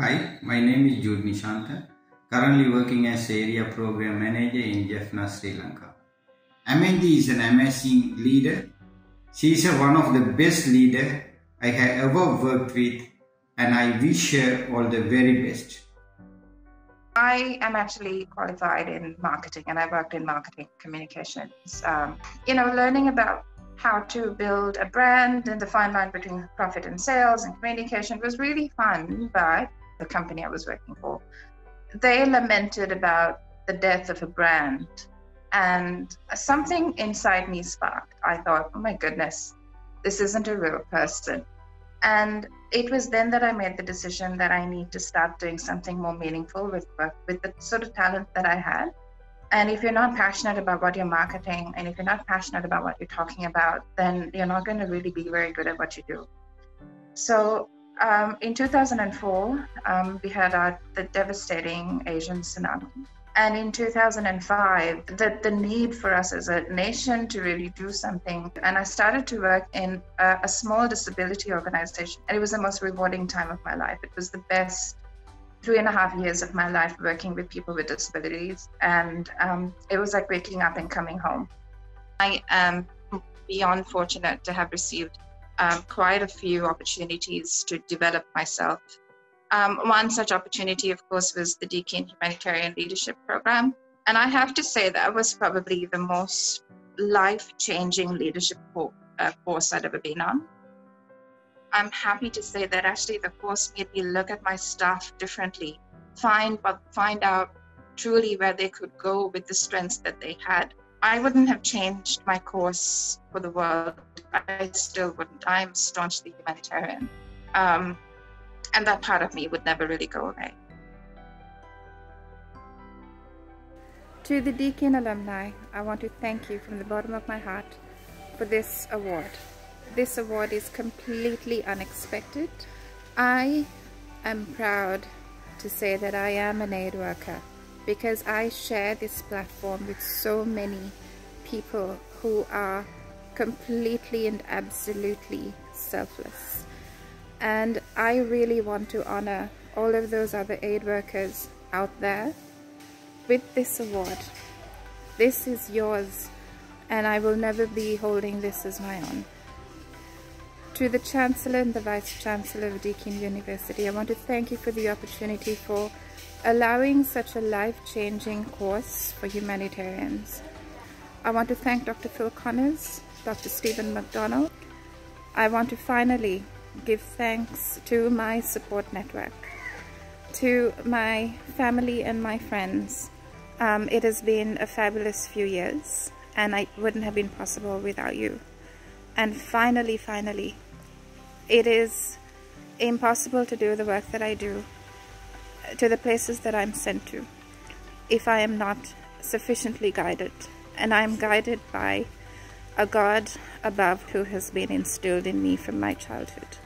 Hi, my name is Jude Nishanta, currently working as Area Program Manager in Jaffna, Sri Lanka. Amenthi is an amazing leader. She is one of the best leaders I have ever worked with and I wish her all the very best. I am actually qualified in marketing and I worked in marketing communications. Um, you know, learning about how to build a brand and the fine line between profit and sales and communication was really fun, but the company I was working for, they lamented about the death of a brand. And something inside me sparked. I thought, oh my goodness, this isn't a real person. And it was then that I made the decision that I need to start doing something more meaningful with work, with the sort of talent that I had. And if you're not passionate about what you're marketing, and if you're not passionate about what you're talking about, then you're not going to really be very good at what you do. So um, in 2004, um, we had the devastating Asian tsunami. And in 2005, the, the need for us as a nation to really do something. And I started to work in a, a small disability organization. And it was the most rewarding time of my life. It was the best three and a half years of my life working with people with disabilities. And um, it was like waking up and coming home. I am beyond fortunate to have received um, quite a few opportunities to develop myself um, one such opportunity, of course, was the Deakin Humanitarian Leadership Program. And I have to say that was probably the most life changing leadership uh, course I'd ever been on. I'm happy to say that actually the course made me look at my staff differently, find, find out truly where they could go with the strengths that they had. I wouldn't have changed my course for the world. I still wouldn't. I'm staunchly humanitarian. Um, and that part of me would never really go away. To the Deakin alumni, I want to thank you from the bottom of my heart for this award. This award is completely unexpected. I am proud to say that I am an aid worker because I share this platform with so many people who are completely and absolutely selfless and I really want to honor all of those other aid workers out there with this award. This is yours and I will never be holding this as my own. To the Chancellor and the Vice Chancellor of Deakin University, I want to thank you for the opportunity for allowing such a life-changing course for humanitarians. I want to thank Dr. Phil Connors, Dr. Stephen McDonald. I want to finally give thanks to my support network, to my family and my friends. Um, it has been a fabulous few years and it wouldn't have been possible without you. And finally, finally, it is impossible to do the work that I do to the places that I'm sent to if I am not sufficiently guided. And I'm guided by a God above who has been instilled in me from my childhood.